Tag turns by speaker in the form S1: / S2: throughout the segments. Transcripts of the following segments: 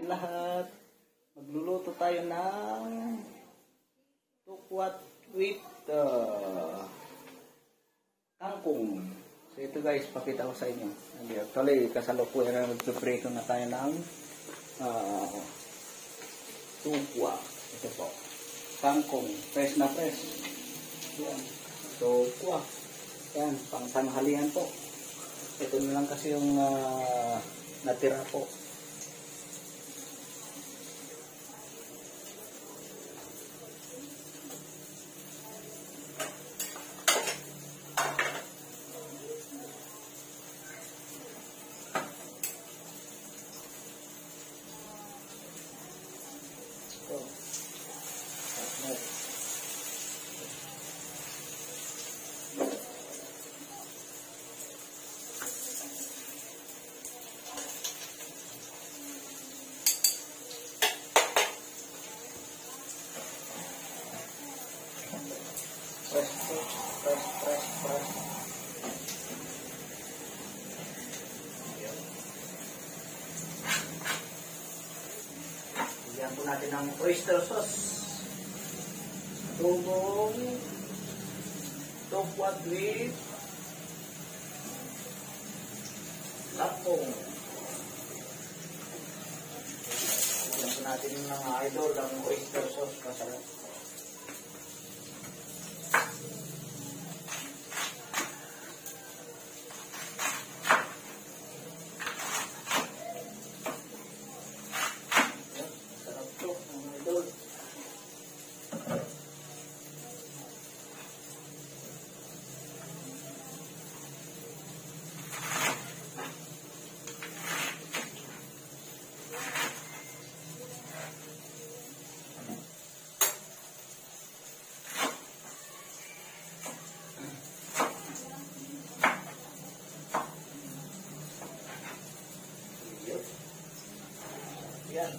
S1: umaga po sa atin lahat. Magluluto tayo ng tukwat with uh, kangkong. So ito guys, pakita ko sa inyo. Hindi, Actually, kasalukuyan na magpiprito na tayo ng uh, tukwa. Ito po. Kangkong. Fresh na fresh. Yan. Tukwa. Yan, pang tanghalian po. Ito na lang kasi yung ah, natira po. Ng oyster sauce. Tubong. Tokwat with lapong. Bigyan po natin ng mga idol ng oyster sauce. Masarap. Sarap to, mga idol. Yun. Yan.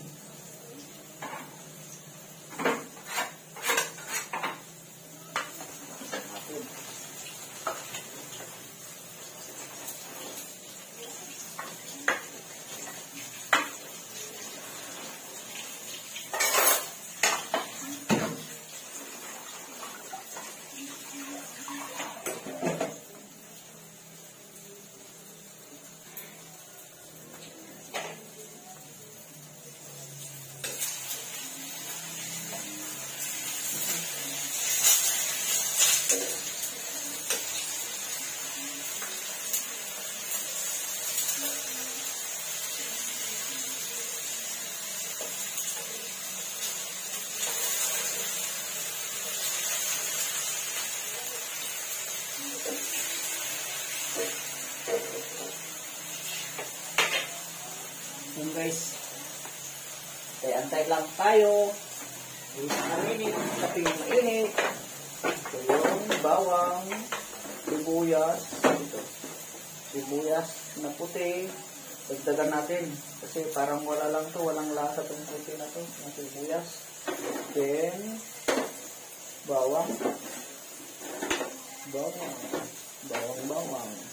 S1: natin. Yun guys. Okay, antay lang tayo. Minute, kaping mainit. Ito yung bawang, sibuyas, ito. Sibuyas na puti. Dagdagan natin. Kasi parang wala lang to, walang lasa tong puti na to, na sibuyas. Then, bawang. Bawang. Bawang,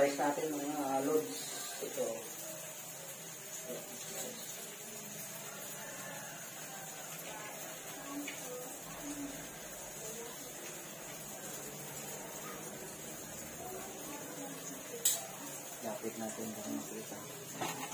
S1: Slice natin mga loads. Ito. Lapit natin kung makita.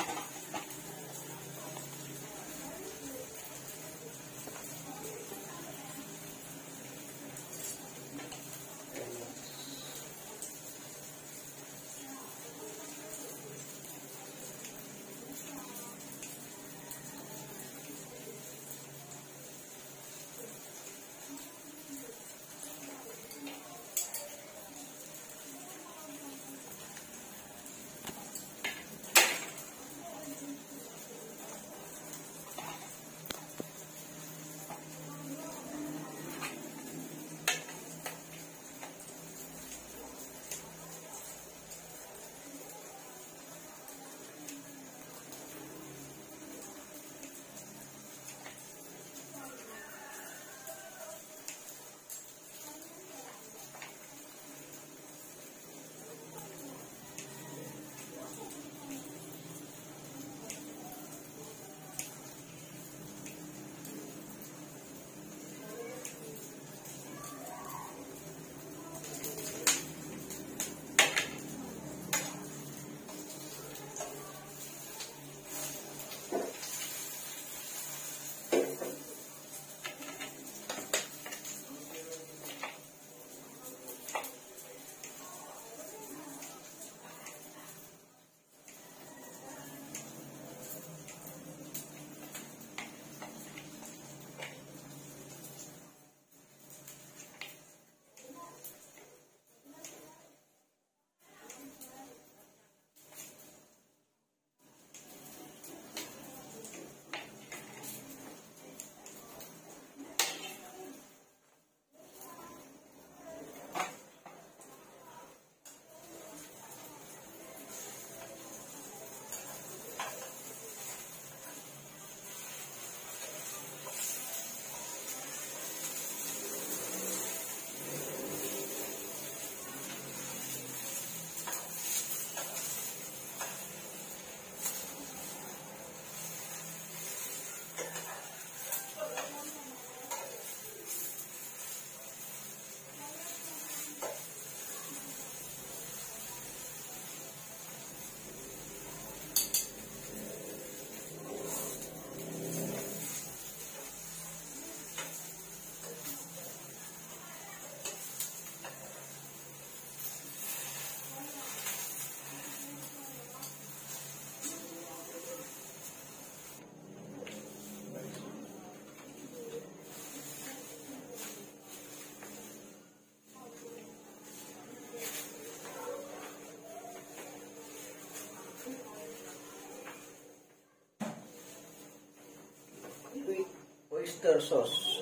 S1: Oyster sauce.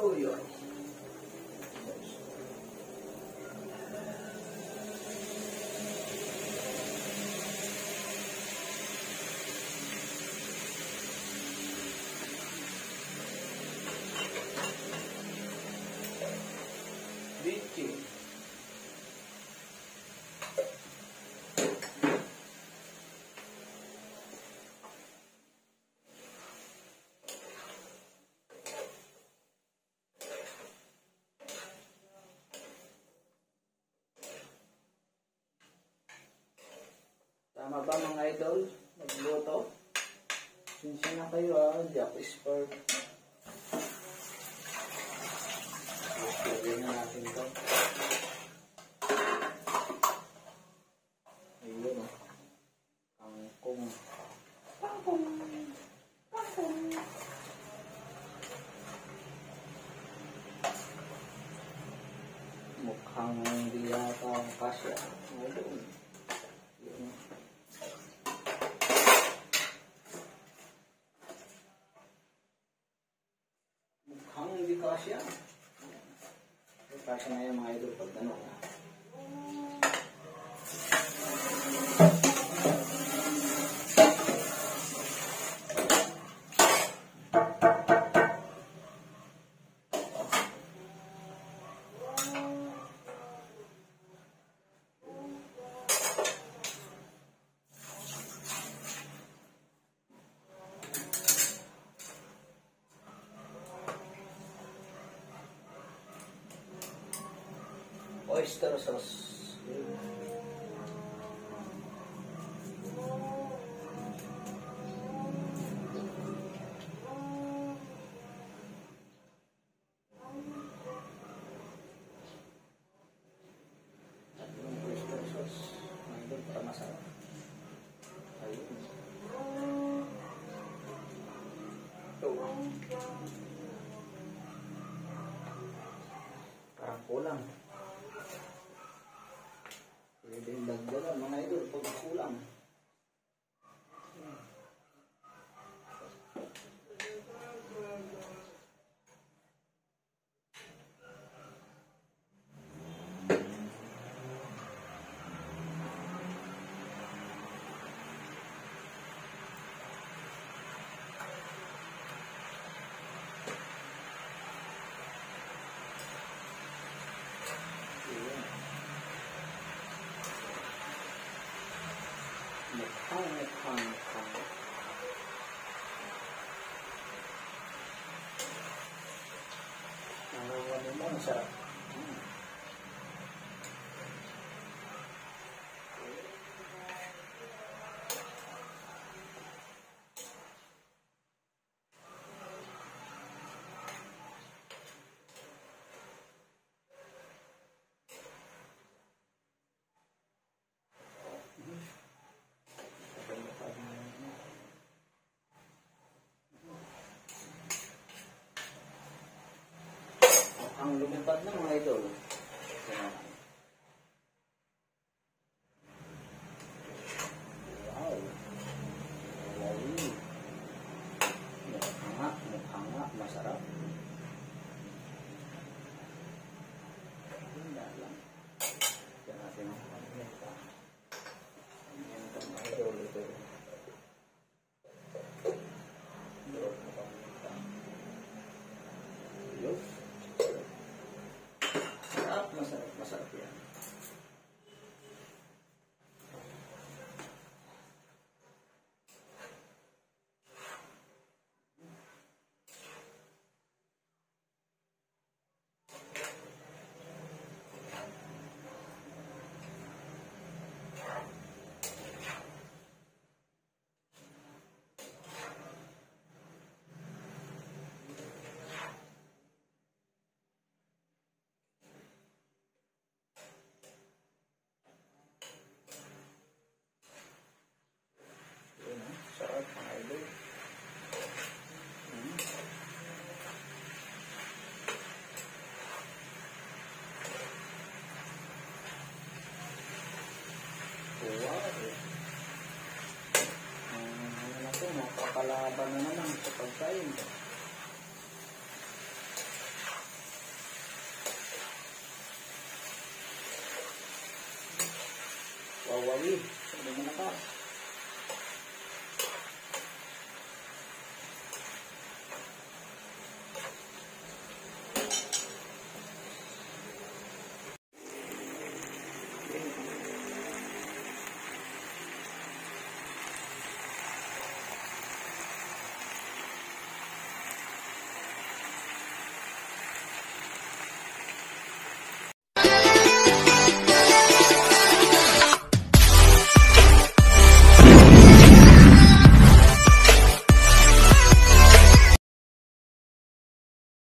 S1: ضروري يعني Tama ba mga idol? Magluto? Sinsa na kayo ha, hindi ako expert. Okay, na natin ito. ദക്ഷണായമായത് പ്രധാനമാണ് おイしターそーす。color coming from. Ano, ano, ano, sarap. Belum. kalaban na naman sa pagkain ko. Wawawi, sabi mo na ka.